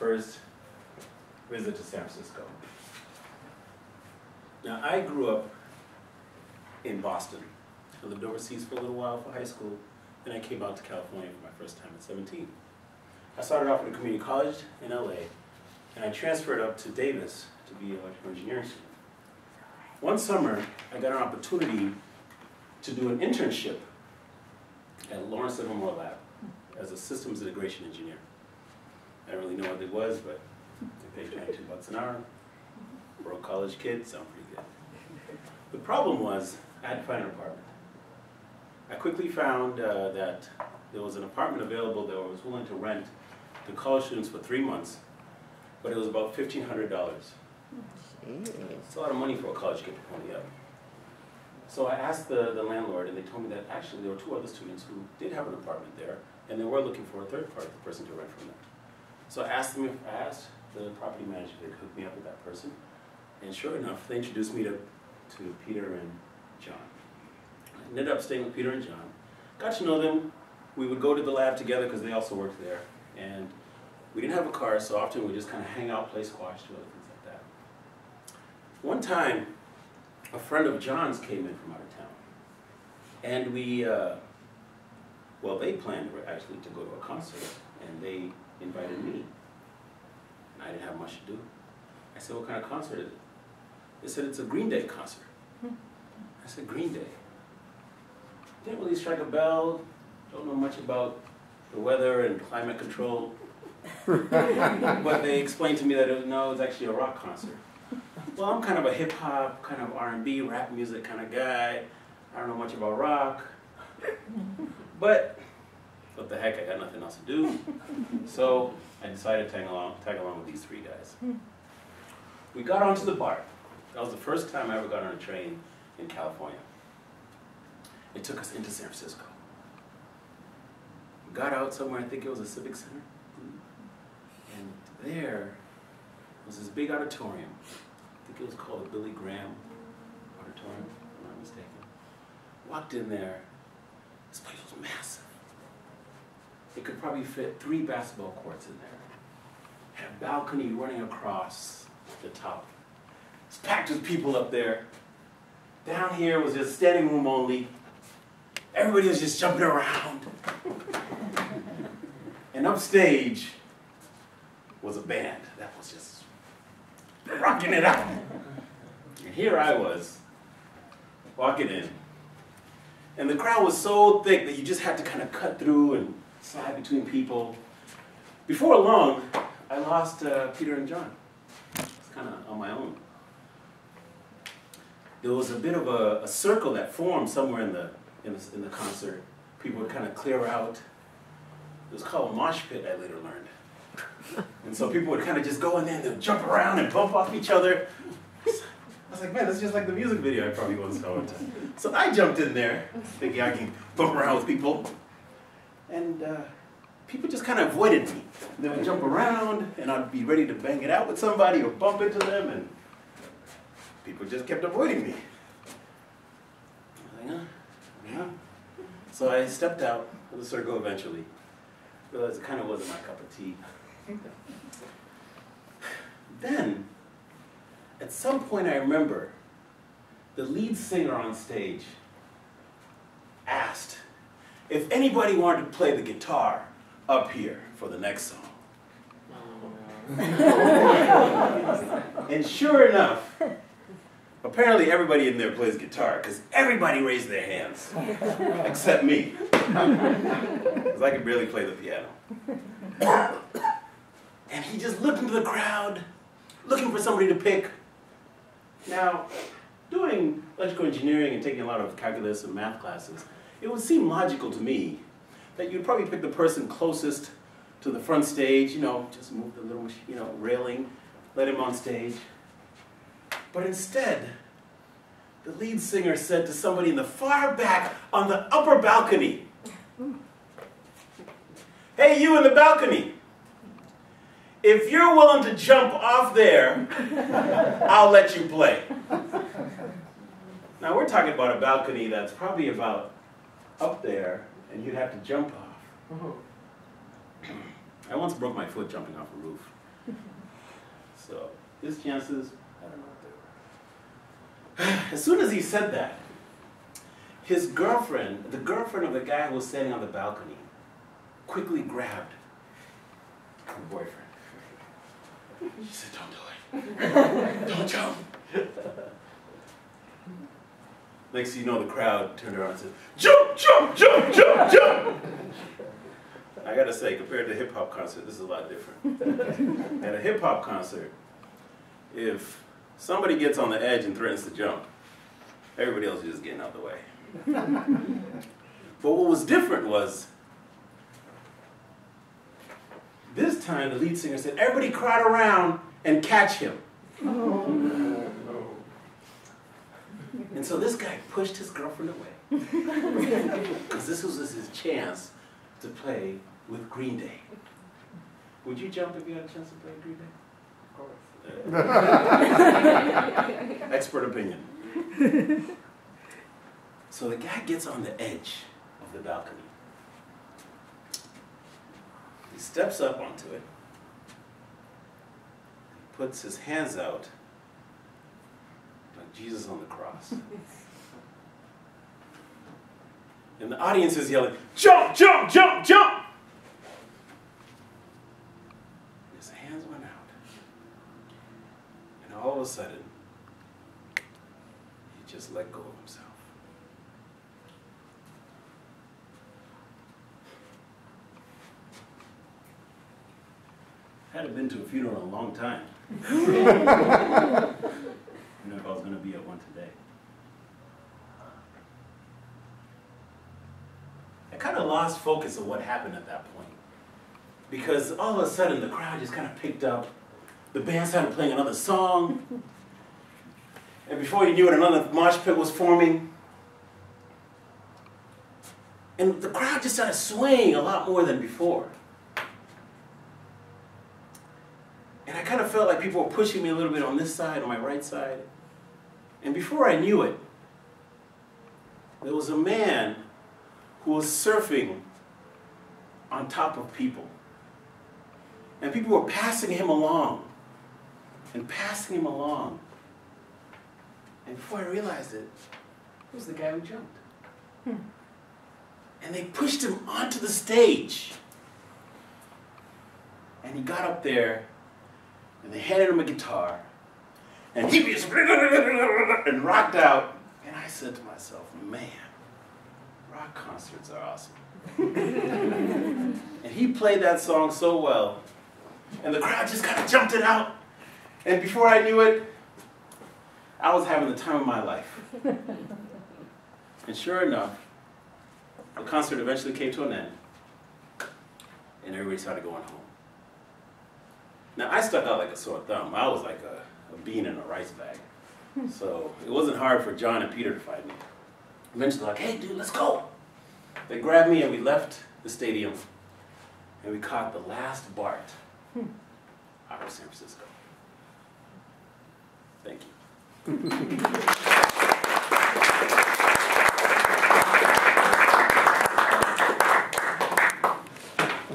first visit to San Francisco. Now, I grew up in Boston. I lived overseas for a little while for high school, then I came out to California for my first time at 17. I started off at a community college in LA, and I transferred up to Davis to be an electrical engineering student. One summer, I got an opportunity to do an internship at Lawrence Livermore Lab as a systems integration engineer. I don't really know what it was, but they paid 22 bucks an hour. For a college kid, sound pretty good. The problem was, I had to find an apartment. I quickly found uh, that there was an apartment available that I was willing to rent to college students for three months, but it was about $1,500. It's a lot of money for a college kid to pony up. So I asked the, the landlord, and they told me that actually there were two other students who did have an apartment there, and they were looking for a third party person to rent from them. So I asked them if I asked the property manager to hook me up with that person, and sure enough, they introduced me to, to Peter and John. I ended up staying with Peter and John. Got to know them. We would go to the lab together because they also worked there, and we didn't have a car, so often we just kind of hang out, play squash, do other things like that. One time, a friend of John's came in from out of town. And we, uh, well, they planned actually to go to a concert, and they invited me. And I didn't have much to do. I said, what kind of concert is it? They said, it's a Green Day concert. I said, Green Day? Didn't really strike a bell, don't know much about the weather and climate control. but they explained to me that it was, no, it was actually a rock concert. Well, I'm kind of a hip hop, kind of R&B, rap music kind of guy. I don't know much about rock. But what the heck, I got nothing else to do. So I decided to tag along, tag along with these three guys. Hmm. We got onto the BART. That was the first time I ever got on a train in California. It took us into San Francisco. We got out somewhere, I think it was a civic center. And there was this big auditorium. I think it was called the Billy Graham Auditorium, if I'm not mistaken. Walked in there, this place was massive. It could probably fit three basketball courts in there. Had a balcony running across the top. It's packed with people up there. Down here was just standing room only. Everybody was just jumping around. and upstage was a band that was just rocking it out. And here I was, walking in. And the crowd was so thick that you just had to kind of cut through and slide between people. Before long, I lost uh, Peter and John. It's kind of on my own. There was a bit of a, a circle that formed somewhere in the, in the, in the concert. People would kind of clear out. It was called a mosh pit, I later learned. And so people would kind of just go in there and they'd jump around and bump off each other. I was like, man, that's just like the music video I probably once saw one time. So I jumped in there, thinking I can bump around with people. And uh, people just kind of avoided me. They would jump around, and I'd be ready to bang it out with somebody or bump into them, and people just kept avoiding me. I like, huh? Yeah. So I stepped out of the circle eventually. Realized it kind of wasn't my cup of tea. Then, at some point I remember, the lead singer on stage asked if anybody wanted to play the guitar up here for the next song. and sure enough, apparently everybody in there plays guitar because everybody raised their hands except me because I could barely play the piano. and he just looked into the crowd looking for somebody to pick. Now, doing electrical engineering and taking a lot of calculus and math classes, it would seem logical to me that you'd probably pick the person closest to the front stage, you know, just move the little, you know, railing, let him on stage. But instead, the lead singer said to somebody in the far back on the upper balcony, Hey, you in the balcony, if you're willing to jump off there, I'll let you play. Now we're talking about a balcony that's probably about up there, and you'd have to jump off. I once broke my foot jumping off a roof. So his chances, I don't know what they were. As soon as he said that, his girlfriend, the girlfriend of the guy who was standing on the balcony, quickly grabbed her boyfriend. She said, Don't do it. Don't jump. Next thing you know, the crowd turned around and said, Jump, jump, jump, jump, jump. I gotta say, compared to a hip hop concert, this is a lot different. At a hip hop concert, if somebody gets on the edge and threatens to jump, everybody else is just getting out of the way. but what was different was this time the lead singer said, Everybody crowd around and catch him. Oh. And so this guy pushed his girlfriend away. Because this was his chance to play with Green Day. Would you jump if you had a chance to play Green Day? Of course. Expert opinion. So the guy gets on the edge of the balcony. He steps up onto it. Puts his hands out Jesus on the cross. And the audience is yelling, jump, jump, jump, jump! His hands went out. And all of a sudden, he just let go of himself. I hadn't been to a funeral in a long time. know if I was going to be at one today. I kind of lost focus of what happened at that point. Because all of a sudden the crowd just kind of picked up. The band started playing another song. And before you knew it, another mosh pit was forming. And the crowd just started swaying a lot more than before. And I kind of felt like people were pushing me a little bit on this side, on my right side. And before I knew it, there was a man who was surfing on top of people. And people were passing him along and passing him along. And before I realized it, it was the guy who jumped. Hmm. And they pushed him onto the stage. And he got up there and they handed him a guitar. And he just and rocked out. And I said to myself, man, rock concerts are awesome. and he played that song so well. And the crowd just kind of jumped it out. And before I knew it, I was having the time of my life. and sure enough, the concert eventually came to an end. And everybody started going home. Now, I stuck out like a sore thumb. I was like a, a bean in a rice bag. So it wasn't hard for John and Peter to find me. Eventually, like, hey, dude, let's go. They grabbed me and we left the stadium and we caught the last BART out of San Francisco. Thank you.